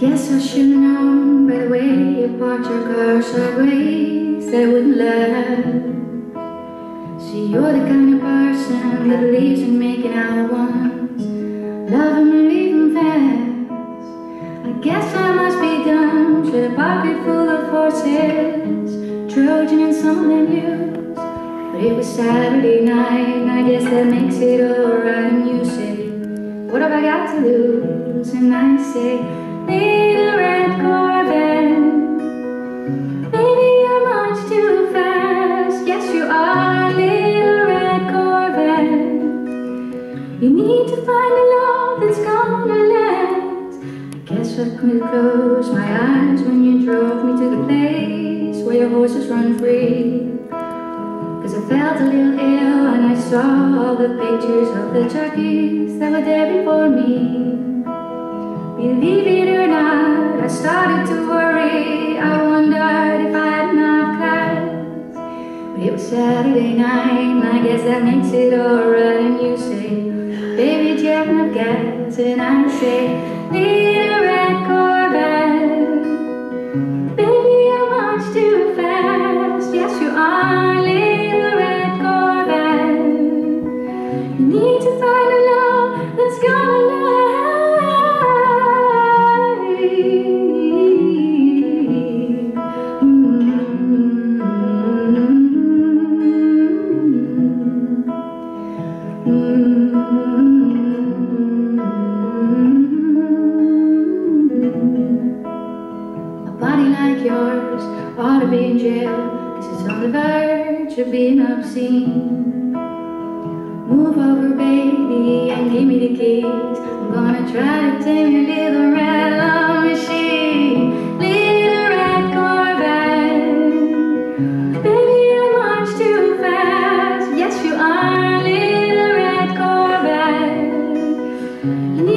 Guess I should've known by the way you parked your car sideways that wouldn't last. See, you're the kind of person that believes in making out once, or leave him fast. I guess I must be dumb, should a pocket full of horses, Trojan and something used. But it was Saturday night, and I guess that makes it alright. And you say, What have I got to lose? And I say, Little red Corvette. Maybe you're much too fast. Yes, you are, little red Corvette. You need to find a love that's gonna last. I guess I could close my eyes when you drove me to the place where your horses run free. Cause I felt a little ill and I saw all the pictures of the turkeys that were there before me. Believe it or not, I started to worry. I wondered if I had enough class. But it was Saturday night, and I guess that makes it alright. And you say, Baby, do you have enough gas? And I say, Little red Corvette. Baby, you're too fast. Yes, you are, little red Corvette. A body like yours ought to be in jail, cause it's on the verge of being obscene. Move over, baby, and give me the keys. I'm gonna try to tame your little fast.